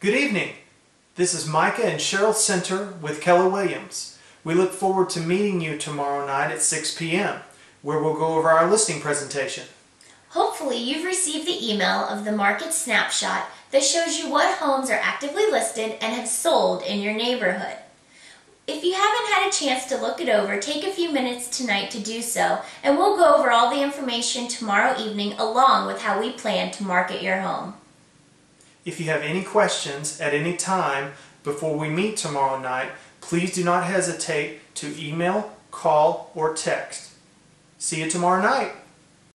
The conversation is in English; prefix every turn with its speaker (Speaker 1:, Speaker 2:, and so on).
Speaker 1: Good evening. This is Micah and Cheryl Senter with Keller Williams. We look forward to meeting you tomorrow night at 6 p.m., where we'll go over our listing presentation.
Speaker 2: Hopefully, you've received the email of the market snapshot that shows you what homes are actively listed and have sold in your neighborhood. If you haven't had a chance to look it over, take a few minutes tonight to do so, and we'll go over all the information tomorrow evening along with how we plan to market your home.
Speaker 1: If you have any questions at any time before we meet tomorrow night, please do not hesitate to email, call, or text. See you tomorrow night.